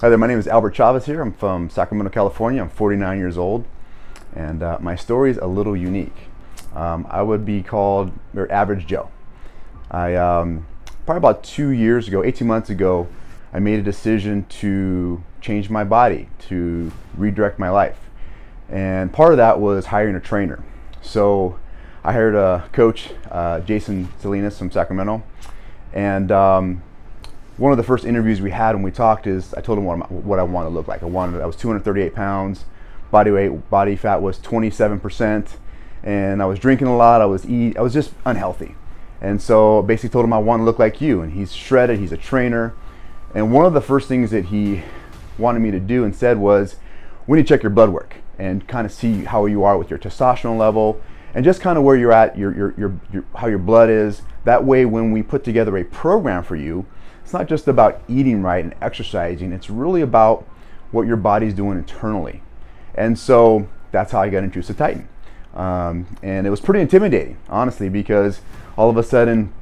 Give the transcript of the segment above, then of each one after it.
Hi there, my name is Albert Chavez here. I'm from Sacramento, California. I'm 49 years old, and uh, my story is a little unique. Um, I would be called your average Joe. I um, probably about two years ago, 18 months ago, I made a decision to change my body, to redirect my life, and part of that was hiring a trainer. So I hired a coach, uh, Jason Salinas from Sacramento, and um, one of the first interviews we had when we talked is I told him what, what I wanted to look like. I wanted I was 238 pounds, body weight, body fat was 27 percent, and I was drinking a lot. I was eat, I was just unhealthy, and so basically told him I want to look like you. And he's shredded. He's a trainer, and one of the first things that he wanted me to do and said was, we need to check your blood work and kind of see how you are with your testosterone level and just kind of where you're at, your, your, your, your how your blood is. That way, when we put together a program for you it's not just about eating right and exercising, it's really about what your body's doing internally. And so that's how I got introduced to Titan. Um, and it was pretty intimidating, honestly, because all of a sudden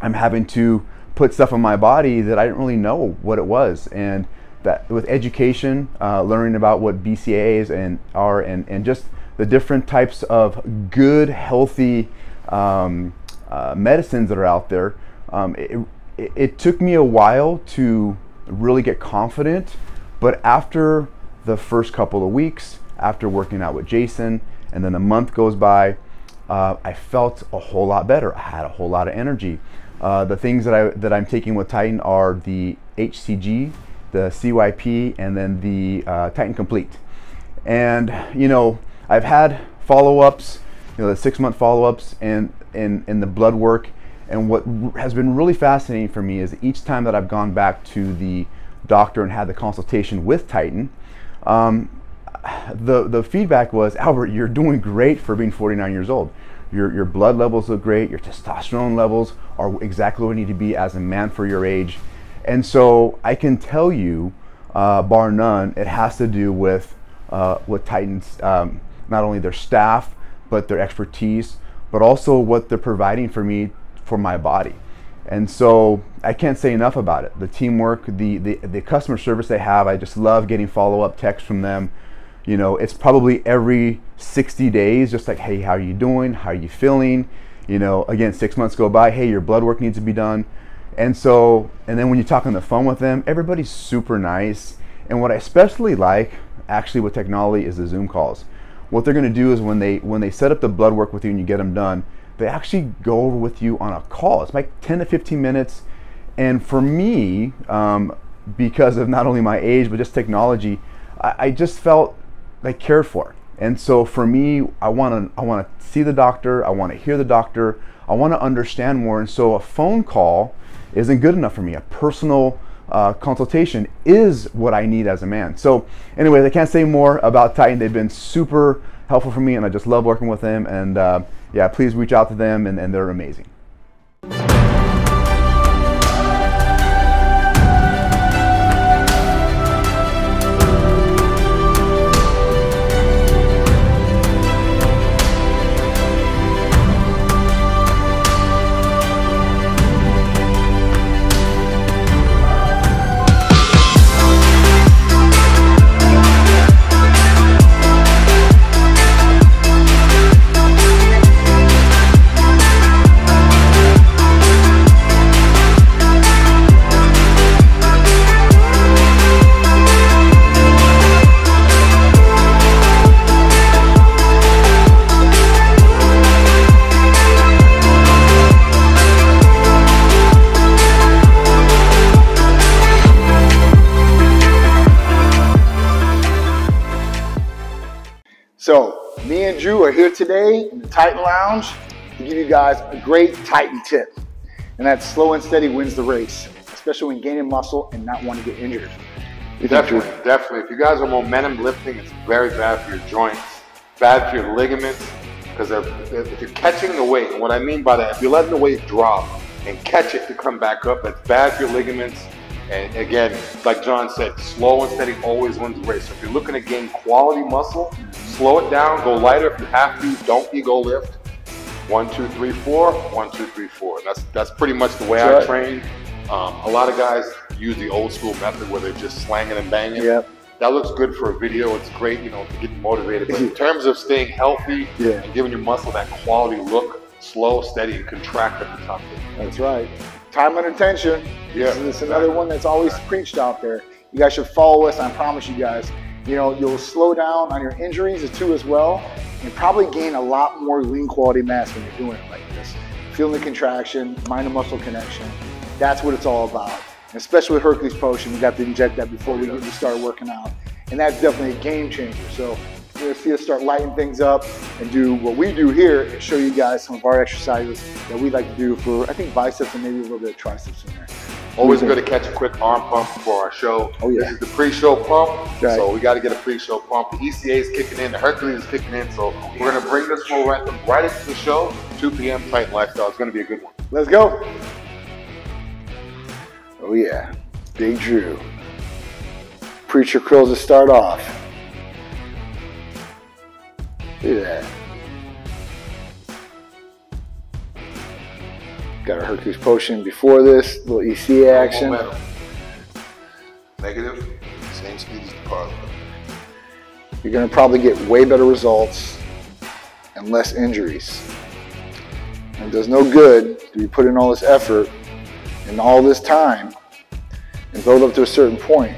I'm having to put stuff in my body that I didn't really know what it was. And that with education, uh, learning about what BCAAs and are, and, and just the different types of good, healthy um, uh, medicines that are out there, um, it, it, it took me a while to really get confident, but after the first couple of weeks, after working out with Jason, and then a month goes by, uh, I felt a whole lot better. I had a whole lot of energy. Uh, the things that I that I'm taking with Titan are the HCG, the CYP, and then the uh, Titan Complete. And you know, I've had follow-ups, you know, the six-month follow-ups, and in in the blood work, and what has been really fascinating for me is each time that I've gone back to the doctor and had the consultation with Titan, um, the, the feedback was, Albert, you're doing great for being 49 years old. Your, your blood levels look great, your testosterone levels are exactly where you need to be as a man for your age. And so I can tell you, uh, bar none, it has to do with uh, what Titan's, um, not only their staff, but their expertise, but also what they're providing for me for my body. And so I can't say enough about it. The teamwork, the, the, the customer service they have, I just love getting follow up texts from them. You know, it's probably every 60 days, just like, hey, how are you doing? How are you feeling? You know, again, six months go by, hey, your blood work needs to be done. And so, and then when you talk on the phone with them, everybody's super nice. And what I especially like, actually, with technology is the Zoom calls. What they're going to do is when they when they set up the blood work with you and you get them done, they actually go over with you on a call. It's like 10 to 15 minutes. And for me, um, because of not only my age, but just technology, I, I just felt like cared for. And so for me, I want to I want to see the doctor. I want to hear the doctor. I want to understand more. And so a phone call isn't good enough for me. A personal uh, consultation is what I need as a man. So, anyways, I can't say more about Titan. They've been super helpful for me, and I just love working with them. And uh, yeah, please reach out to them, and, and they're amazing. Me and Dru are here today in the Titan Lounge to give you guys a great Titan tip. And that's slow and steady wins the race, especially when gaining muscle and not wanting to get injured. Definitely, definitely. If you guys are momentum lifting, it's very bad for your joints, bad for your ligaments, because if you're catching the weight, what I mean by that, if you're letting the weight drop and catch it to come back up, it's bad for your ligaments. And again, like John said, slow and steady always wins the race. So if you're looking to gain quality muscle, Slow it down, go lighter if you have to. Don't ego lift. One, two, three, four. One, two, three, four. That's that's pretty much the way I train. Um, a lot of guys use the old school method where they're just slanging and banging. Yep. That looks good for a video. It's great, you know, to get you motivated. But in terms of staying healthy Yeah. and giving your muscle that quality look, slow, steady, and contract at the top. That's right. Time and attention. Yeah, This is another one that's always preached out there. You guys should follow us. I promise you guys. You know, you'll slow down on your injuries too as well, and probably gain a lot more lean quality mass when you're doing it like this. Feeling the contraction, mind to muscle connection. That's what it's all about. And especially with Hercules Potion, we got to inject that before we, we start working out, and that's definitely a game changer. So you're gonna see us start lighting things up and do what we do here and show you guys some of our exercises that we like to do for I think biceps and maybe a little bit of triceps in there. Always good to catch a quick arm pump before our show. Oh, yeah. This is the pre-show pump, Right. so we got to get a pre-show pump. The ECA is kicking in, the Hercules is kicking in, so we're gonna bring this momentum right into the show. 2 p.m. Titan Lifestyle. It's gonna be a good one. Let's go. Oh yeah, Big Dru. Preacher curls to start off. Look at that. Got a Hercules potion before this, little EC action. Momentum. Negative, same speed as the positive. You're gonna probably get way better results and less injuries. And it does no good to be putting all this effort and all this time and build up to a certain point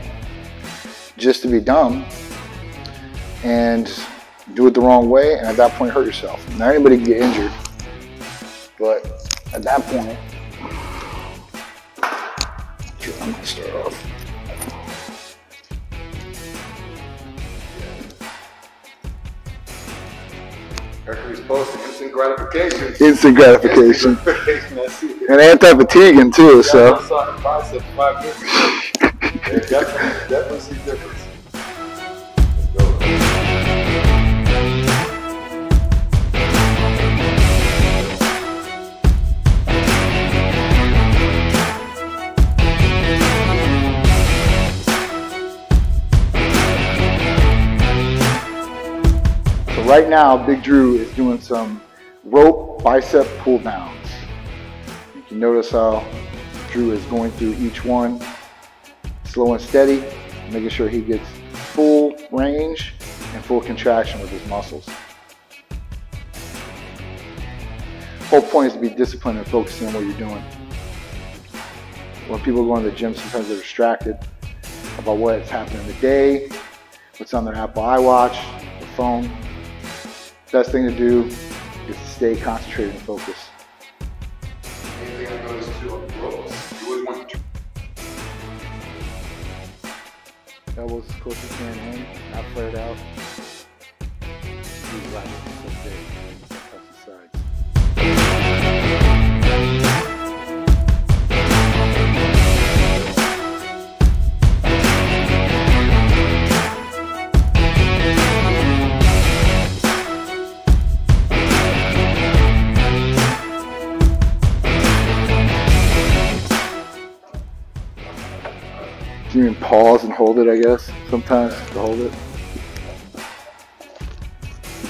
just to be dumb and do it the wrong way and at that point hurt yourself. Now anybody can get injured, but at that point, I'm gonna start off. Hercules Potion instant gratification. Instant gratification. Instant gratification. And anti-fatiguing too, Yeah, so. I saw the biceps five minutes ago. Definitely, definitely see difference. Right now, Big Dru is doing some rope bicep pull downs. You can notice how Dru is going through each one, slow and steady, making sure he gets full range and full contraction with his muscles. Whole point is to be disciplined and focusing on what you're doing. When people go into the gym, sometimes they're distracted about what's happening in the day, what's on their Apple iWatch, their phone. Best thing to do is stay concentrated and focused. Elbows as close as you can in, not flared out. These lats. You can pause and hold it, I guess, sometimes to hold it.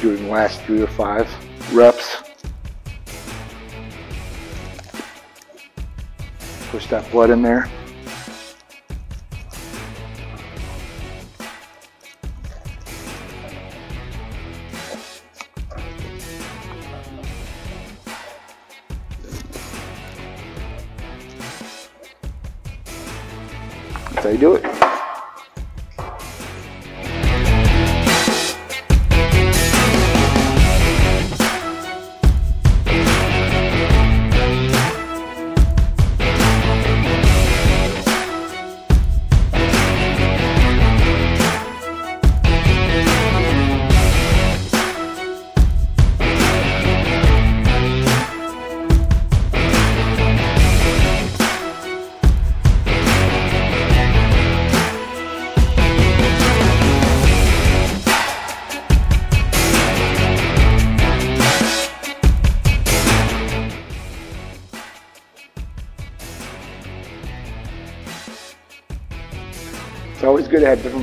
Do it the last three or five reps. Push that blood in there.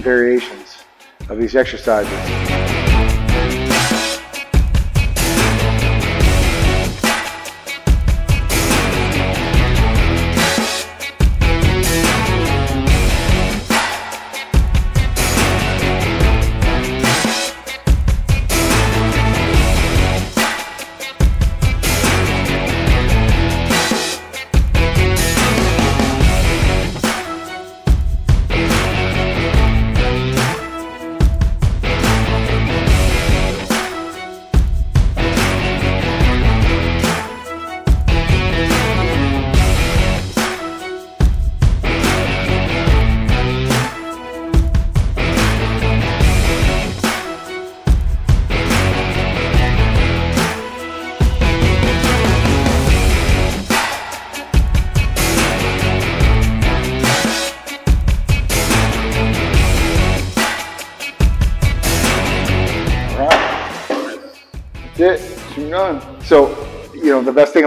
Variations of these exercises.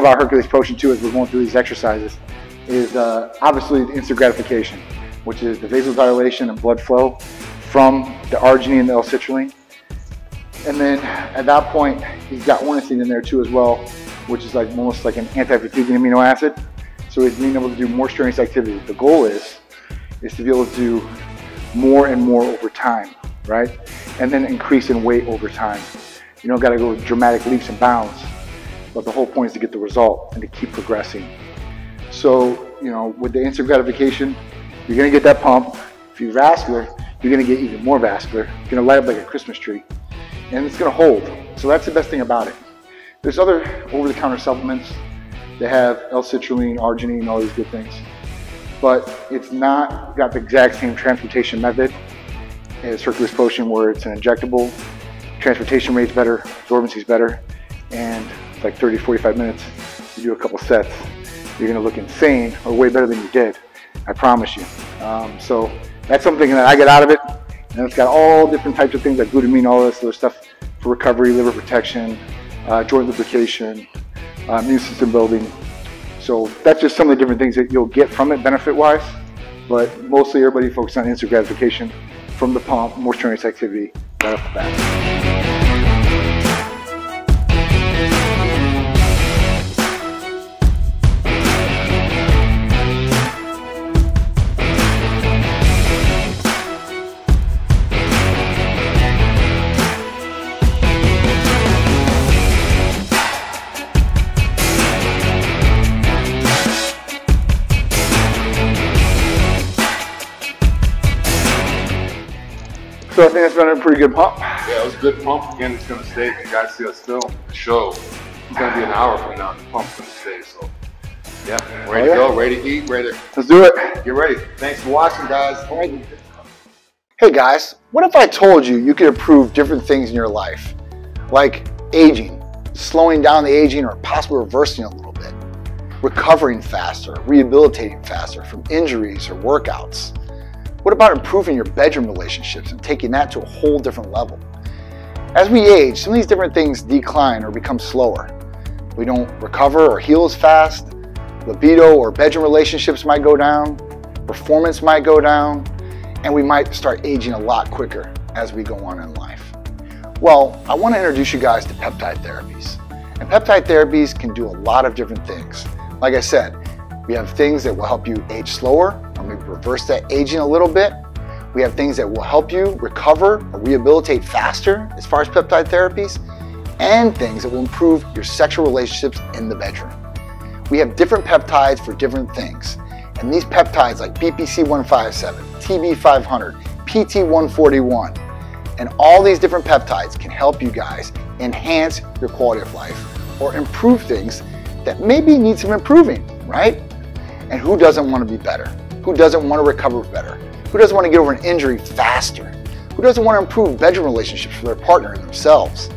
About Hercules Potion too, as we're going through these exercises, is uh, obviously the instant gratification, which is the vasodilation and blood flow from the arginine and the L-citrulline. And then at that point, he's got ornithine in there too as well, which is like almost like an anti-fatiguing amino acid. So he's being able to do more strenuous activity. The goal is, is to be able to do more and more over time, right? And then increase in weight over time. You don't gotta go dramatic leaps and bounds, but the whole point is to get the result and to keep progressing. So, you know, with the instant gratification, you're gonna get that pump. If you're vascular, you're gonna get even more vascular. You're gonna light up like a Christmas tree and it's gonna hold. So that's the best thing about it. There's other over-the-counter supplements that have L-citrulline, arginine, all these good things, but it's not got the exact same transportation method as Hercules Potion where it's an injectable, transportation rate's better, absorbency's better, and like 30, 45 minutes, you do a couple sets, you're gonna look insane or way better than you did, I promise you. Um, so that's something that I get out of it. And it's got all different types of things like glutamine, all this other stuff for recovery, liver protection, uh, joint lubrication, uh, immune system building. So that's just some of the different things that you'll get from it benefit-wise. But mostly everybody focuses on instant gratification from the pump, more strenuous activity right off the bat. So I think that's been a pretty good pump. Yeah, it was a good pump. Again, it's going to stay. You guys see us film the show. It's going to be an hour from now. The pump's going to stay. So, yeah, ready Oh, yeah. to go, ready to eat, ready to Let's do it. get ready. Thanks for watching, guys. Hey guys, what if I told you you could improve different things in your life? Like aging, slowing down the aging or possibly reversing it a little bit, recovering faster, rehabilitating faster from injuries or workouts. What about improving your bedroom relationships and taking that to a whole different level? As we age, some of these different things decline or become slower. We don't recover or heal as fast. Libido or bedroom relationships might go down. Performance might go down and we might start aging a lot quicker as we go on in life. Well, I want to introduce you guys to peptide therapies. And peptide therapies can do a lot of different things. Like I said, we have things that will help you age slower maybe reverse that aging a little bit. We have things that will help you recover or rehabilitate faster as far as peptide therapies, and things that will improve your sexual relationships in the bedroom. We have different peptides for different things. And these peptides like BPC 157, TB 500, PT 141, and all these different peptides can help you guys enhance your quality of life or improve things that maybe need some improving, right? And who doesn't want to be better? Who doesn't want to recover better? Who doesn't want to get over an injury faster? Who doesn't want to improve bedroom relationships for their partner and themselves?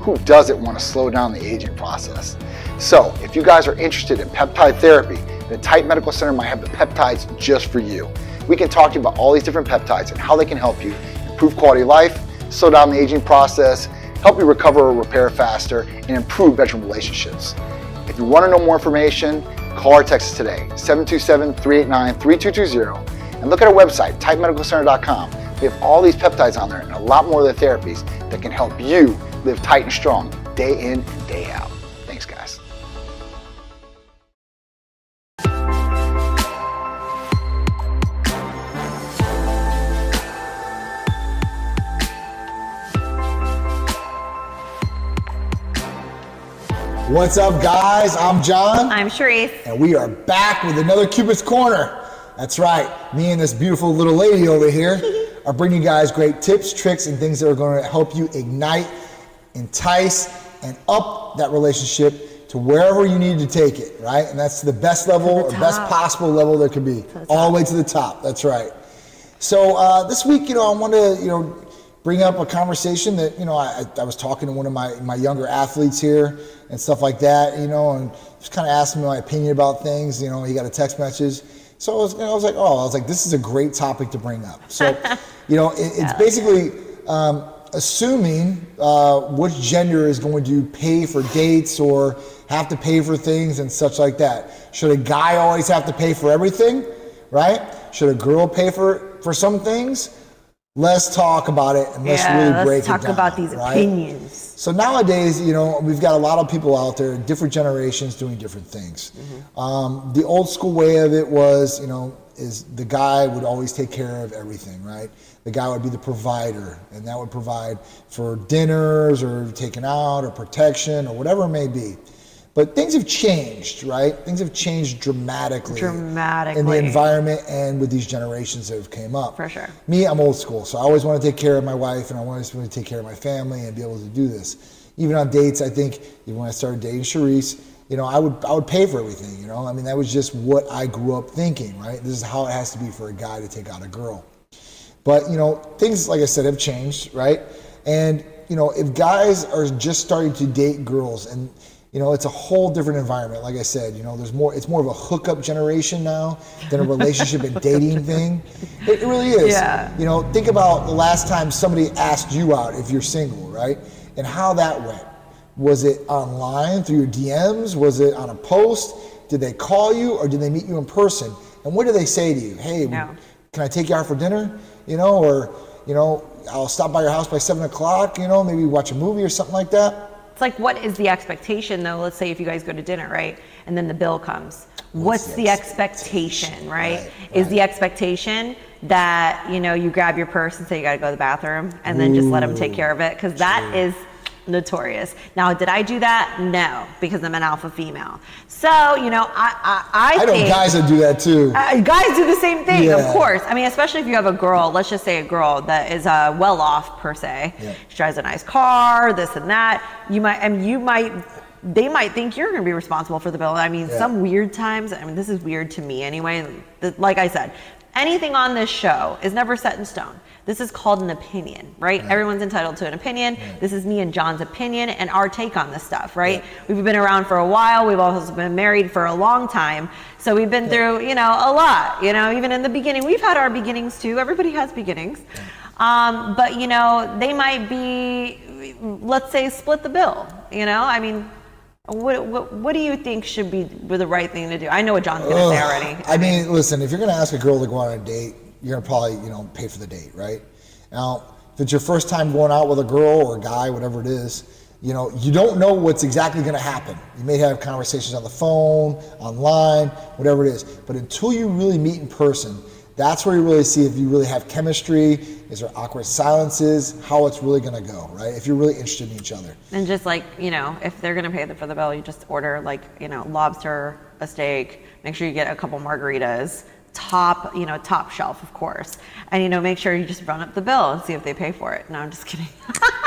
Who doesn't want to slow down the aging process? So, if you guys are interested in peptide therapy, the Titan Medical Center might have the peptides just for you. We can talk to you about all these different peptides and how they can help you improve quality of life, slow down the aging process, help you recover or repair faster, and improve bedroom relationships. If you want to know more information, call or text us today, 727-389-3220, and look at our website, titanmedicalcenter.com. We have all these peptides on there and a lot more of the therapies that can help you live tight and strong day in, and day out. What's up, guys? I'm John, I'm Sharice. and we are back with another Cupid's Corner. That's right, me and this beautiful little lady over here are bringing you guys great tips, tricks, and things that are going to help you ignite, entice, and up that relationship to wherever you need to take it, right? And that's the best level or best possible level there can be, the all the way to the top. That's right. So uh, this week, you know, I want to, you know, bring up a conversation that, you know, I, I was talking to one of my, my younger athletes here and stuff like that, you know, and just kind of asking me my opinion about things. You know, he got a text message. So I was, I was like, oh, I was like, this is a great topic to bring up. So, you know, it, it's basically um, assuming uh, which gender is going to pay for dates or have to pay for things and such like that. Should a guy always have to pay for everything, right? Should a girl pay for for some things? Let's talk about it and let's really break down yeah, really let's break talk it down. about these right? opinions. So nowadays, you know, we've got a lot of people out there, different generations doing different things. Mm-hmm. Um, the old school way of it was, you know, is the guy would always take care of everything, right? The guy would be the provider, and that would provide for dinners or taking out or protection or whatever it may be. But things have changed, right? Things have changed dramatically. Dramatically. In the environment and with these generations that have came up. For sure. Me, I'm old school, so I always want to take care of my wife and I always want to take care of my family and be able to do this. Even on dates, I think even when I started dating Sharice, you know, I would I would pay for everything. You know, I mean that was just what I grew up thinking. Right, this is how it has to be for a guy to take out a girl. But you know, things like I said have changed, right? And you know, if guys are just starting to date girls and you know, it's a whole different environment. Like I said, you know, there's more. It's more of a hookup generation now than a relationship and dating thing. It, it really is. Yeah. You know, think about the last time somebody asked you out if you're single, right? And how that went. Was it online through your DMs? Was it on a post? Did they call you or did they meet you in person? And what did they say to you? Hey, No. can I take you out for dinner? You know, or you know, I'll stop by your house by seven o'clock. You know, maybe watch a movie or something like that. It's like, what is the expectation though? Let's say if you guys go to dinner, right? And then the bill comes. What's, the the expectation, right? Right, Is the expectation that, you know, you grab your purse and say you got to go to the bathroom and then just let them take care of it? Because that is notorious. Now, did I do that? No, because I'm an alpha female. So, you know, I, I, I, I know guys that do that too. uh, guys do the same thing, Yeah. of course. I mean, especially if you have a girl, let's just say a girl that is uh, well off per se. Yeah. She drives a nice car, this and that. You might, and you might, they might think you're going to be responsible for the bill. I mean, Yeah. some weird times. I mean, this is weird to me anyway. Like I said, anything on this show is never set in stone. This is called an opinion, right? Everyone's entitled to an opinion. This is me and John's opinion and our take on this stuff, right? We've been around for a while. We've also been married for a long time. So we've been through, you know, a lot, you know, even in the beginning. We've had our beginnings too. Everybody has beginnings. Um, but, you know, they might be, let's say, split the bill, you know? I mean, what, what, what do you think should be the right thing to do? I know what John's going to say already. I mean, listen, if you're going to ask a girl to go on a date, you're going to probably, you know, pay for the date, right? Now, if it's your first time going out with a girl or a guy, whatever it is, you know, you don't know what's exactly going to happen. You may have conversations on the phone, online, whatever it is. But until you really meet in person, that's where you really see if you really have chemistry, is there awkward silences, how it's really going to go, right? If you're really interested in each other. And just like, you know, if they're gonna pay for the bill, you just order like, you know, lobster, a steak, make sure you get a couple margaritas, top, you know, top shelf, of course. And, you know, make sure you just run up the bill and see if they pay for it. No, I'm just kidding.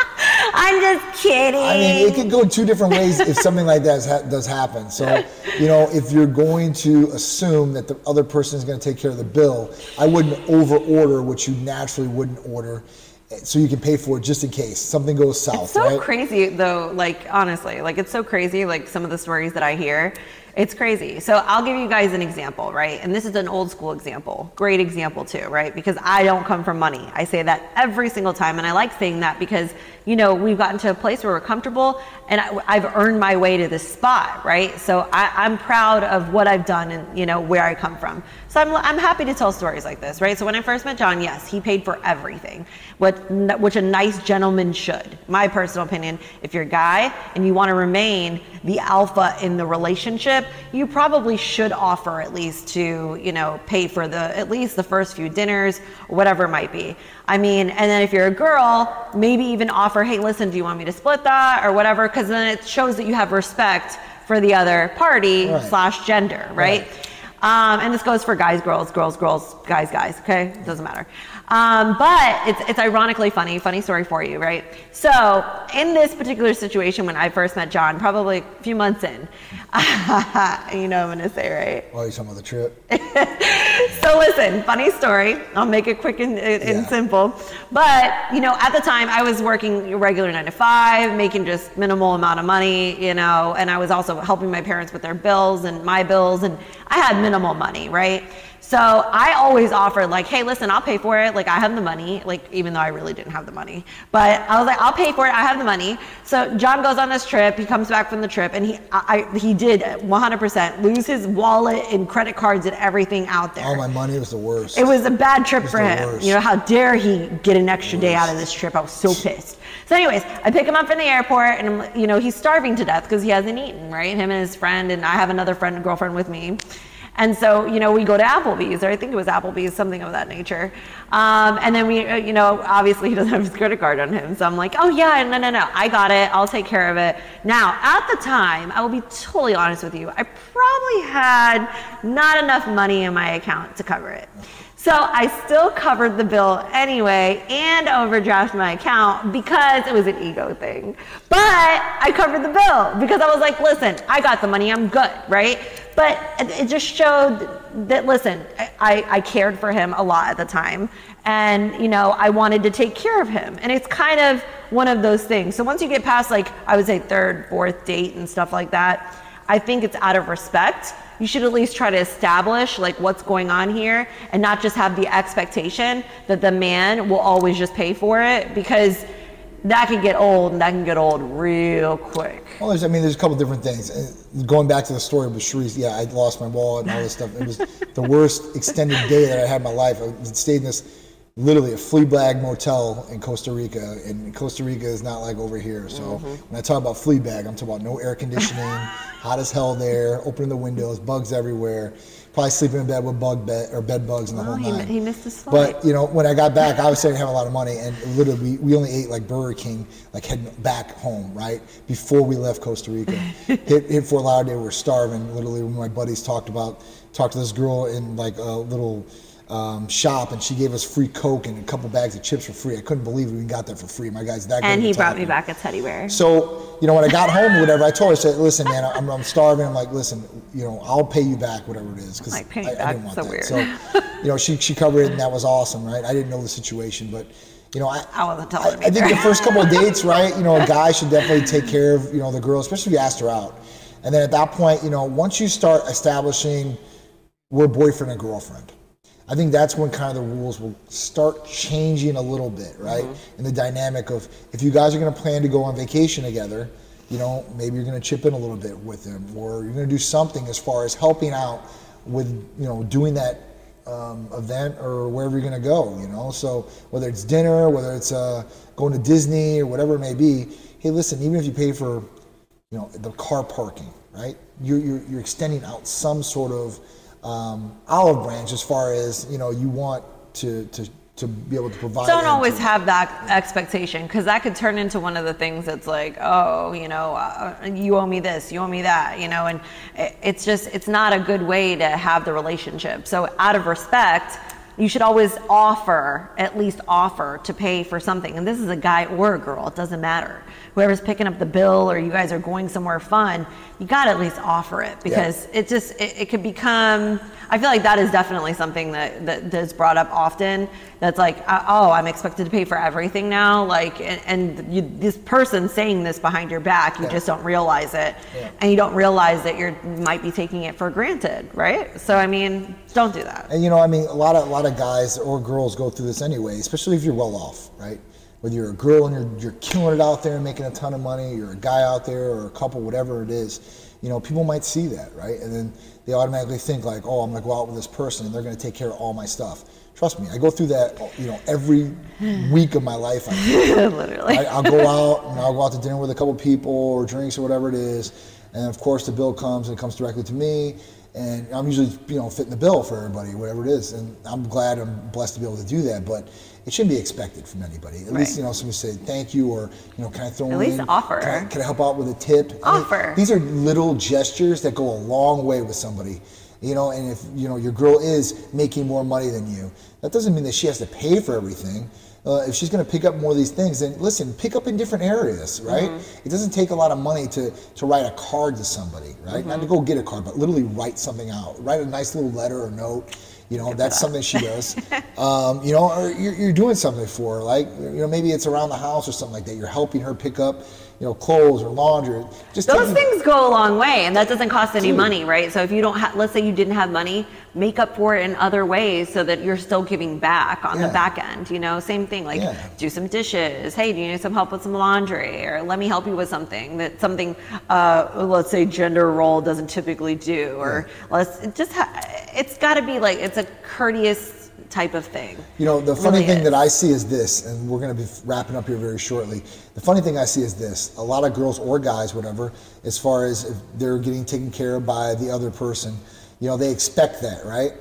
I'm just kidding. I mean, it could go two different ways if something like that ha- does happen. So, you know, if you're going to assume that the other person is going to take care of the bill, I wouldn't over order what you naturally wouldn't order, eh, so you can pay for it just in case something goes south. It's so right? crazy though, like honestly, like it's so crazy, like some of the stories that I hear. It's crazy. So I'll give you guys an example, right? And this is an old school example. Great example too, right? Because I don't come from money. I say that every single time and I like saying that because, you know, we've gotten to a place where we're comfortable and I, I've earned my way to this spot, right? So I, I'm proud of what I've done and, you know, where I come from. So I'm, I'm happy to tell stories like this, right? So when I first met John, yes, he paid for everything, what, which a nice gentleman should. My personal opinion, if you're a guy and you want to remain the alpha in the relationship, you probably should offer at least to, you know, pay for the, at least the first few dinners whatever it might be. I mean, and then if you're a girl, maybe even offer, hey, listen, do you want me to split that or whatever? Because then it shows that you have respect for the other party Right. slash gender, right? Um, and this goes for guys, girls, girls, girls, guys, guys. Okay, it doesn't matter. Um, but it's it's ironically funny. Funny story for you, right? So in this particular situation, when I first met John, probably a few months in, you know what I'm gonna say, right? Oh, you're talking about the trip? So listen, funny story. I'll make it quick and, and Yeah. simple. But you know, at the time, I was working regular nine to five, making just minimal amount of money. You know, and I was also helping my parents with their bills and my bills, and I had minimal money, right? So I always offered like, hey, listen, I'll pay for it. Like I have the money, like even though I really didn't have the money, but I was like, I'll pay for it. I have the money. So John goes on this trip. He comes back from the trip, and he, I, he did 100% lose his wallet and credit cards and everything out there. All my money was the worst. It was a bad trip for him. worst. You know, how dare he get an extra day out of this trip? I was so pissed. So, anyways, I pick him up from the airport, and I'm, you know, he's starving to death because he hasn't eaten, right? Him and his friend, and I have another friend, and girlfriend with me. And so, you know, we go to Applebee's, or I think it was Applebee's, something of that nature. Um, and then we, uh, you know, obviously he doesn't have his credit card on him. So I'm like, oh yeah, no, no, no, I got it. I'll take care of it. Now, at the time, I will be totally honest with you, I probably had not enough money in my account to cover it. So I still covered the bill anyway and overdrafted my account because it was an ego thing. But I covered the bill because I was like, listen, I got the money, I'm good, right? But it just showed that, listen, I, I cared for him a lot at the time. And, you know, I wanted to take care of him. And it's kind of one of those things. So once you get past, like, I would say third, fourth date and stuff like that, I think it's out of respect. You should at least try to establish like what's going on here and not just have the expectation that the man will always just pay for it because that can get old and that can get old real quick. Well, there's, I mean, there's a couple different things. Uh, Going back to the story with Sharice, yeah, I lost my wallet and all this stuff. It was the worst extended day that I had in my life. I stayed in this literally a flea bag motel in Costa Rica, and Costa Rica is not like over here. So when I talk about flea bag, I'm talking about no air conditioning, hot as hell there, opening the windows, bugs everywhere. Probably sleeping in bed with bug bed or bed bugs in the Oh, whole he, nine. he missed his flight. But you know, when I got back, I was starting to have a lot of money, and literally, we, we only ate like Burger King, like heading back home, right before we left Costa Rica. hit, hit Fort Lauderdale, we were starving. Literally, when my buddies talked about talked to this girl in like a little um, shop, and she gave us free Coke and a couple bags of chips for free. I couldn't believe we even got that for free. My guy's that. good and he brought me back a teddy bear. So, you know, when I got home or whatever, I told her, I said, listen, man, I'm, I'm starving. I'm like, listen, you know, I'll pay you back whatever it is. Because Like, I, I didn't want so that. weird. So, you know, she, she covered it and that was awesome, right? I didn't know the situation, but, you know, I, I wasn't telling him I think the first couple of dates, right, you know, a guy should definitely take care of, you know, the girl, especially if you asked her out. And then at that point, you know, once you start establishing we're boyfriend and girlfriend. I think that's when kind of the rules will start changing a little bit, right? And the dynamic of if you guys are going to plan to go on vacation together, you know, maybe you're going to chip in a little bit with them, or you're going to do something as far as helping out with, you know, doing that um, event or wherever you're going to go, you know. So whether it's dinner, whether it's uh, going to Disney or whatever it may be, hey, listen, even if you pay for you know the car parking right you're, you're, you're extending out some sort of um, olive branch as far as you know you want to to, to be able to provide don't always to- have that expectation because that could turn into one of the things that's like oh you know uh, you owe me this you owe me that you know and it- it's just it's not a good way to have the relationship. So out of respect you should always offer at least offer to pay for something. And this is a guy or a girl it doesn't matter. Whoever's picking up the bill or you guys are going somewhere fun you got to at least offer it because it just it, it could become i feel like that is definitely something that, that that's brought up often that's like uh, oh i'm expected to pay for everything now? Like and, and you, this person saying this behind your back you Yeah. just don't realize it. Yeah. and you don't realize that you might be taking it for granted right? So i mean don't do that. And you know i mean a lot of a lot of guys or girls go through this anyway especially if you're well off right? Whether you're a girl and you're, you're killing it out there and making a ton of money you're a guy out there or a couple whatever it is you know people might see that right? And then they automatically think like oh i'm going to go out with this person and they're going to take care of all my stuff trust me i go through that you know every week of my life I literally I, I'll go out and I'll go out to dinner with a couple people or drinks or whatever it is, and of course the bill comes and it comes directly to me, and I'm usually you know fitting the bill for everybody, whatever it is, and I'm glad I'm blessed to be able to do that, but. It shouldn't be expected from anybody. At least you know somebody say thank you or you know can I throw At in? least offer. Can I, can I help out with a tip? I mean, Offer. these are little gestures that go a long way with somebody. You know, and if you know your girl is making more money than you, that doesn't mean that she has to pay for everything. Uh, if she's going to pick up more of these things, then listen, pick up in different areas, right? It doesn't take a lot of money to to write a card to somebody, right? Not to go get a card, but literally write something out. Write a nice little letter or note. You know, that's something she does. um, you know, or you're, you're doing something for her, like you know, maybe it's around the house or something like that. You're helping her pick up, you know, clothes or laundry. Just Those things go a long way, and that doesn't cost any money, right? So if you don't have, let's say you didn't have money, make up for it in other ways so that you're still giving back on Yeah. the back end. You know, same thing. Like Yeah. do some dishes. Hey, do you need some help with some laundry? Or let me help you with something that something, uh, let's say gender role doesn't typically do. Or let's just. Ha- it's got to be like it's a courteous type of thing. You know, the funny really thing is. that I see is this, and we're going to be wrapping up here very shortly. The funny thing I see is this: a lot of girls or guys, whatever, as far as if they're getting taken care of by the other person, you know, they expect that, right?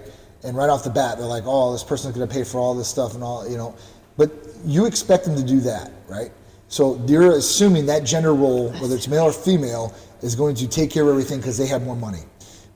And right off the bat, they're like, "Oh, this person's going to pay for all this stuff and all," you know. But you expect them to do that, right? So you're assuming that gender role, whether it's male or female, is going to take care of everything because they have more money.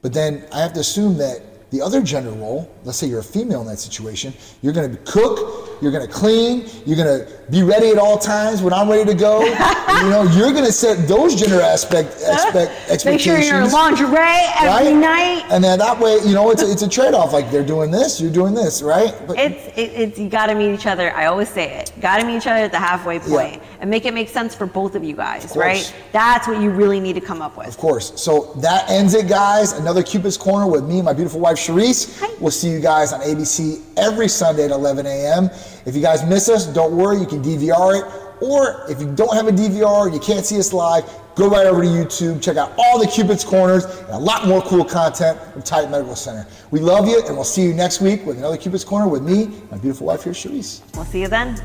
But then I have to assume that the other gender role, let's say you're a female in that situation, you're going to be cook, you're going to clean, you're going to be ready at all times when I'm ready to go. you know, you're going to set those gender aspect, expect, expectations. Make sure you're in lingerie every right? night. And then that way, you know, it's a, it's a trade-off. Like they're doing this, you're doing this, right? But It's it, it's you got to meet each other. I always say it. Got to meet each other at the halfway point Yeah. and make it make sense for both of you guys, course. right? That's what you really need to come up with. Of course. So that ends it, guys. Another Cupid's Corner with me my beautiful wife, Sharice. Hi. We'll see you guys on ABC every Sunday at 11 a.m. If you guys miss us, don't worry. You can DVR it. Or if you don't have a DVR and you can't see us live, go right over to YouTube. Check out all the Cupid's Corners and a lot more cool content from Titan Medical Center. We love you, and we'll see you next week with another Cupid's Corner with me, my beautiful wife here, Sharice. We'll see you then.